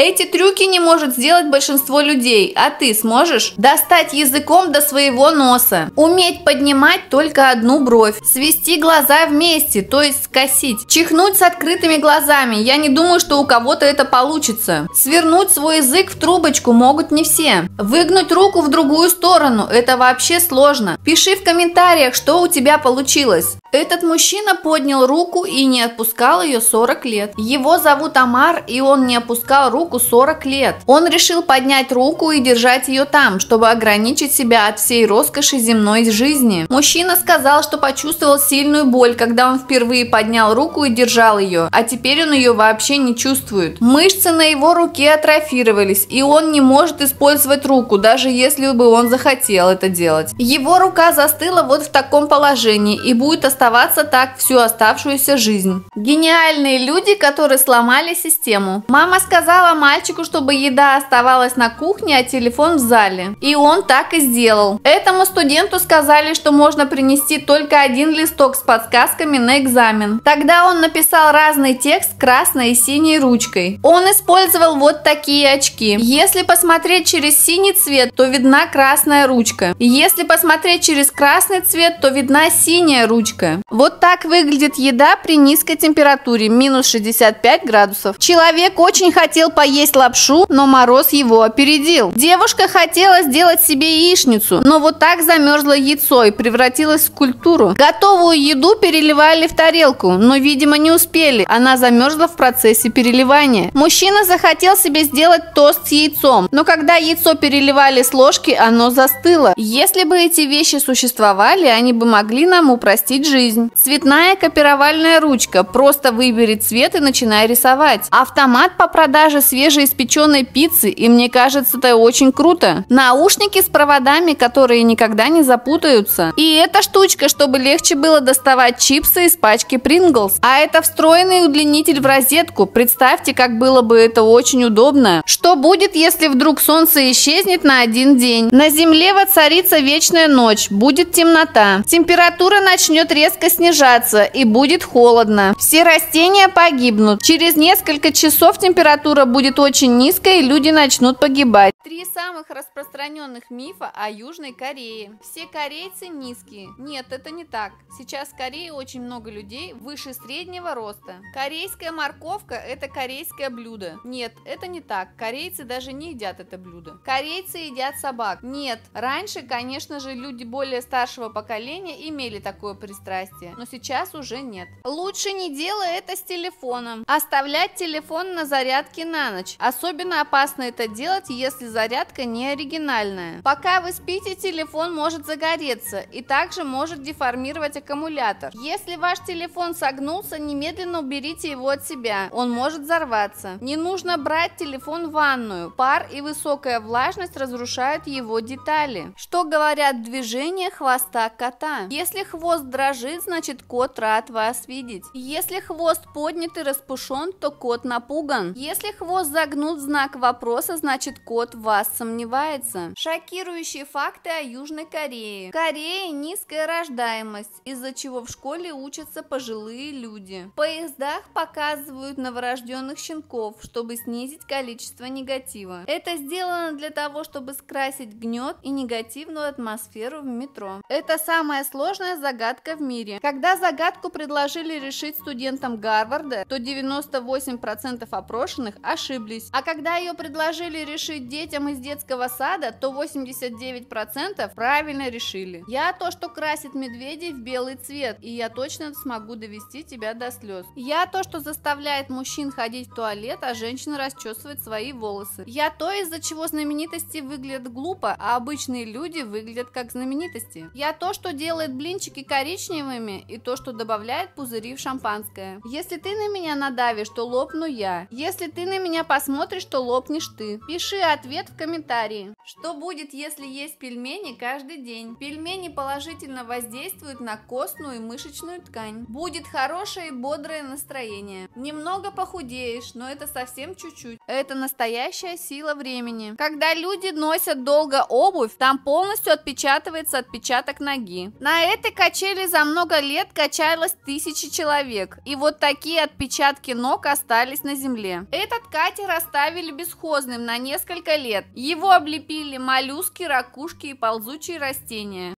Эти трюки не может сделать большинство людей, а ты сможешь? Достать языком до своего носа. Уметь поднимать только одну бровь. Свести глаза вместе, то есть скосить. Чихнуть с открытыми глазами. Я не думаю, что у кого-то это получится. Свернуть свой язык в трубочку могут не все. Выгнуть руку в другую сторону. Это вообще сложно. Пиши в комментариях, что у тебя получилось. Этот мужчина поднял руку и не отпускал ее 40 лет. Его зовут Амар, и он не опускал руку 40 лет. Он решил поднять руку и держать ее там, чтобы ограничить себя от всей роскоши земной жизни. Мужчина сказал, что почувствовал сильную боль, когда он впервые поднял руку и держал ее, а теперь он ее вообще не чувствует. Мышцы на его руке атрофировались, и он не может использовать руку, даже если бы он захотел это делать. Его рука застыла вот в таком положении и будет оставаться так всю оставшуюся жизнь. Гениальные люди, которые сломали систему. Мама сказала мальчику, чтобы еда оставалась на кухне, а телефон в зале. И он так и сделал. Этому студенту сказали, что можно принести только один листок с подсказками на экзамен. Тогда он написал разный текст красной и синей ручкой. Он использовал вот такие очки. Если посмотреть через синий цвет, то видна красная ручка. Если посмотреть через красный цвет, то видна синяя ручка. Вот так выглядит еда при низкой температуре, минус 65 градусов. Человек очень хотел поесть лапшу, но мороз его опередил. Девушка хотела сделать себе яичницу, но вот так замерзло яйцо и превратилось в скульптуру. Готовую еду переливали в тарелку, но, видимо, не успели. Она замерзла в процессе переливания. Мужчина захотел себе сделать тост с яйцом, но когда яйцо переливали с ложки, оно застыло. Если бы эти вещи существовали, они бы могли нам упростить жизнь. Цветная копировальная ручка. Просто выбери цвет и начинай рисовать. Автомат по продаже свежеиспеченной пиццы. И мне кажется, это очень круто. Наушники с проводами, которые никогда не запутаются. И эта штучка, чтобы легче было доставать чипсы из пачки Pringles. А это встроенный удлинитель в розетку. Представьте, как было бы это очень удобно. Что будет, если вдруг солнце исчезнет на один день? На земле воцарится вечная ночь. Будет темнота. Температура начнет резко снижаться и будет холодно. Все растения погибнут. Через несколько часов температура будет очень низкая и люди начнут погибать. Три самых распространенных мифа о Южной Корее. Все корейцы низкие. Нет, это не так. Сейчас в Корее очень много людей выше среднего роста. Корейская морковка – это корейское блюдо. Нет, это не так. Корейцы даже не едят это блюдо. Корейцы едят собак. Нет, раньше, конечно же, люди более старшего поколения имели такое пристрастие, но сейчас уже нет. Лучше не делай это с телефоном. Оставлять телефон на зарядке на ночь. Особенно опасно это делать, если зарядка не оригинальная. Пока вы спите, телефон может загореться и также может деформировать аккумулятор. Если ваш телефон согнулся, немедленно уберите его от себя. Он может взорваться. Не нужно брать телефон в ванную. Пар и высокая влажность разрушают его детали. Что говорят движения хвоста кота? Если хвост дрожит, значит кот рад вас видеть. Если хвост поднят и распушен, то кот напуган. Если хвост загнут знак вопроса, значит кот вас сомневается. Шокирующие факты о Южной Корее. В Корее низкая рождаемость, из-за чего в школе учатся пожилые люди. В поездах показывают новорожденных щенков, чтобы снизить количество негатива. Это сделано для того, чтобы скрасить гнет и негативную атмосферу в метро. Это самая сложная загадка в мире. Когда загадку предложили решить студентам Гарварда, то 98% опрошенных ошиблись. А когда ее предложили решить детям из детского сада, то 89% правильно решили. Я то, что красит медведей в белый цвет, и я точно смогу довести тебя до слез. Я то, что заставляет мужчин ходить в туалет, а женщин расчесывать свои волосы. Я то, из-за чего знаменитости выглядят глупо, а обычные люди выглядят как знаменитости. Я то, что делает блинчики коричневыми и то, что добавляет пузыри в шампанское. Если ты на меня надавишь, то лопну я. Если ты на меня посмотришь, то лопнешь ты. Пиши ответ в комментарии. Что будет, если есть пельмени каждый день? Пельмени положительно воздействуют на костную и мышечную ткань. Будет хорошее и бодрое настроение. Немного похудеешь, но это совсем чуть-чуть. Это настоящая сила времени. Когда люди носят долго обувь, там полностью отпечатывается отпечаток ноги. На этой качели за много лет качалось тысячи человек, и вот такие отпечатки ног остались на земле. Эта ткань Катер оставили бесхозным на несколько лет. Его облепили моллюски, ракушки и ползучие растения.